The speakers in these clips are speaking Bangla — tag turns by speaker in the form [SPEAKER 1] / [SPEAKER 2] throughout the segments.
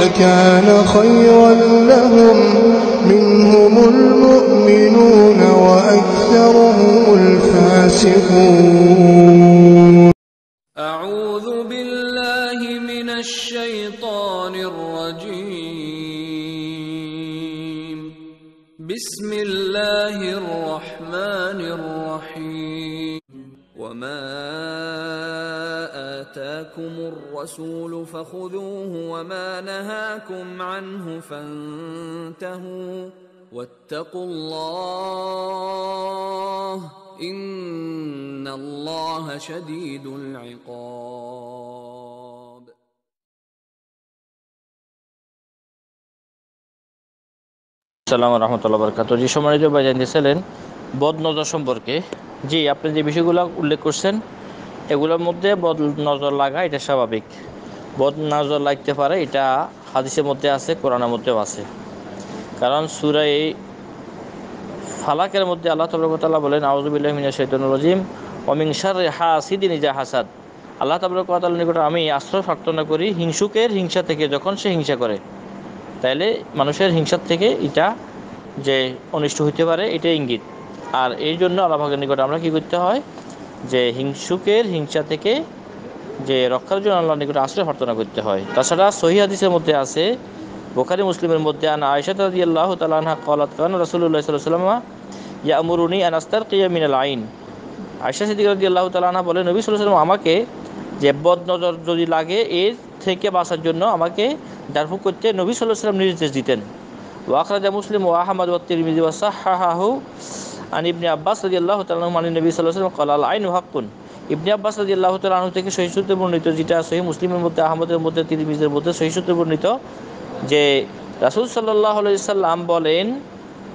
[SPEAKER 1] لكان خيرا لهم. منهم المؤمنون وأكثرهم الفاسقون.
[SPEAKER 2] أعوذ بالله من الشيطان الرجيم. بسم الله الرحمن الرحيم. وما آتاكم الرسول فخذوه وما نهاكم عنه فانتهوا واتقوا الله إن الله شديد العقاب
[SPEAKER 3] সালাম রহমতুল্লাহ বরকাত যে সম্মানিত ভাই জানতেছিলেন বদ নজর সম্পর্কে জি আপনি যে বিষয়গুলো উল্লেখ করছেন এগুলোর মধ্যে বদ নজর লাগা, এটা স্বাভাবিক। বদ নজর লাগতে পারে, এটা হাদিসের মধ্যে আছে, কোরআনের মধ্যেও আছে। কারণ সুরাই ফালাকের মধ্যে আল্লাহ তবরকতাল্লাহ বলেন আউজুবিল্লাহ মিনা শৈতন রাজিম অমিংসার হাসিদি নিজা হাসাদ। আল্লাহ তবরকতাল নিকট আমি আশ্রয় প্রার্থনা করি, হিংসুকের হিংসা থেকে যখন সে হিংসা করে। তাইলে মানুষের হিংসার থেকে এটা যে অনিষ্ট হইতে পারে এটা ইঙ্গিত। আর এই জন্য আল্লাহের নিকট আমরা কি করতে হয় যে হিংসুকের হিংসা থেকে যে রক্ষার জন্য আল্লাহর নিকট আশ্রয় প্রার্থনা করতে হয়। তাছাড়া সহি হাদিসের মধ্যে আছে, বোখারি, মুসলিমের মধ্যে, আনা আয়সাত রাজি আল্লাহ তালাহা কলাত কান রসুল্লাহ সাল্লাম ইয়া আমরুনি আনাস্তার কিয়া মিনাল আইন। আয়সা সিদ্দিক রাজি আল্লাহ তালাহা বলে নবী সাল্লাম আমাকে যে বদ নজর যদি লাগে, এর থেকে বাঁচার জন্য আমাকে জারফুক করতে নবী সাল্লাহ সাল্লাম নির্দেশ দিতেন। ওয়াকরাজা মুসলিম ও আহমদ ও তিরমিজি ওয়াসাহাহু আন ইবনে আব্বাস রাজি আল্লাহ তালাহ মানি নবী সাল্লাহ কলাল আইন হাক্কুন। ইবনে আব্বাস রাজি আল্লাহ তালাহ থেকে সহিসূত্রে বর্ণিত যেটা সহি মুসলিমের মধ্যে, আহমদের মধ্যে, তিরমিজের মধ্যে সহিসূত্রে বর্ণিত যে রাসুল সাল্লাহ সাল্লাম বলেন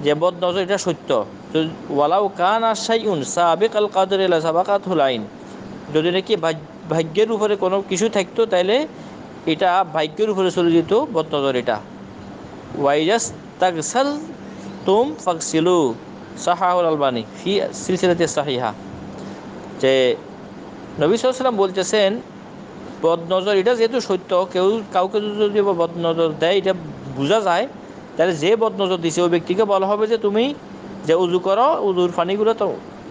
[SPEAKER 3] যে বদ নজর এটা সত্য। ওয়ালাউ কান আশাইউন সাবেক আল কাদের সাবাকাত হুলাইন যদি নাকি ভাগ্যের উপরে কোনো কিছু থাকতো তাহলে এটা ভাগ্যের উপরে চলে যেত বদ নজর এটা। ওয়াইজাস তাকসাল তুম ফাকসিলু সাহাহুল আলবানি ফি সিলসিলাতে সাহিহা, যে নবী সাল্লাম বলতেছেন বদ নজর এটা যেহেতু সত্য, কেউ কাউকে যদি বদ নজর দেয়, এটা বোঝা যায়, তাহলে যে বদ নজর দিছে, ওই ব্যক্তিকে বলা হবে যে তুমি যে উজু করো, উজুর পানিগুলো তো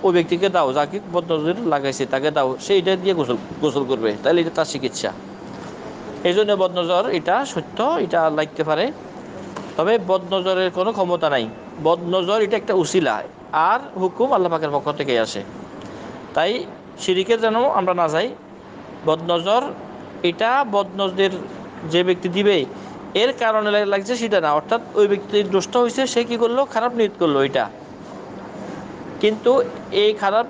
[SPEAKER 3] ওই ব্যক্তিকে দাও, যাকে বদ নজর লাগাইছে, তাকে দাও, সে এটা দিয়ে গোসল গোসল করবে, তাহলে এটা তার চিকিৎসা। এই জন্য বদনজর, এটা সত্য, এটা লাগতে পারে। তবে বদনজরের কোনো ক্ষমতা নাই। বদনজর, এটা একটা উসিলা। আর হুকুম আল্লাহ পাকের পক্ষ থেকে আসে। তাই সিরিকের যেন আমরা না যাই, বদনজর, এটা বদনজরের যে ব্যক্তি দিবে, এর কারণে লাগছে সেটা না। অর্থাৎ ওই ব্যক্তির দুষ্ট হয়েছে, সে কী করল? খারাপ নিয়ত করল এটা। কিন্তু এই খারাপ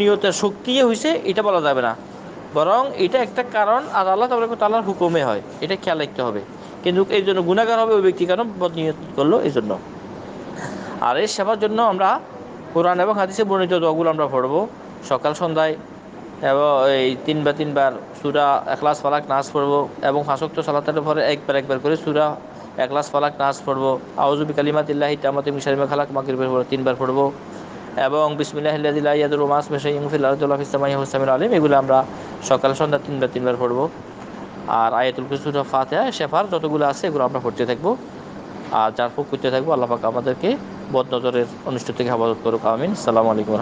[SPEAKER 3] নিয়তের শক্তি হয়েছে এটা বলা যাবে না। বরং এটা একটা কারণ আর আল্লাহ তাল্লাহর হুকুমে হয়। এটা খেয়াল রাখতে হবে। কিন্তু এই জন্য গুণাগার হবে ওই ব্যক্তি কারণ বদনিয়ত করল? এই জন্য। আর এই সেবার জন্য আমরা কোরআন এবং হাদিসে বর্ণিত দোয়াগুলো আমরা পড়ব। সকাল সন্ধ্যায় এবং এই তিনবার তিনবার সুরা একলাস ফালাক নাচ পড়ব এবং ফাঁসক্ত সালাতের পরে একবার একবার করে সুরা একলাস ফালাক নাচ পড়ব। আউজুবি কালিমাতিল্লাহি তামাতে মিশারিমা খালাক মাকির তিনবার পড়ব এবং বিসমিল্লাহিল্লাহিয়াদুল মাস মেশাইমফিল্লাহিসামিল আলিম এগুলো আমরা সকাল সন্ধ্যা তিনবার তিনবার পড়ব। আর আয়াতুল কুসুর ফাতেহা, শেফার যতগুলো আছে এগুলো আমরা পড়তে থাকব। আর যার ফুক করতে থাকব, আল্লাহ পাক আমাদেরকে বদ নজরের অনুষ্ঠিত থেকে হেফাজত করুক আমিন। সালামু আলাইকুম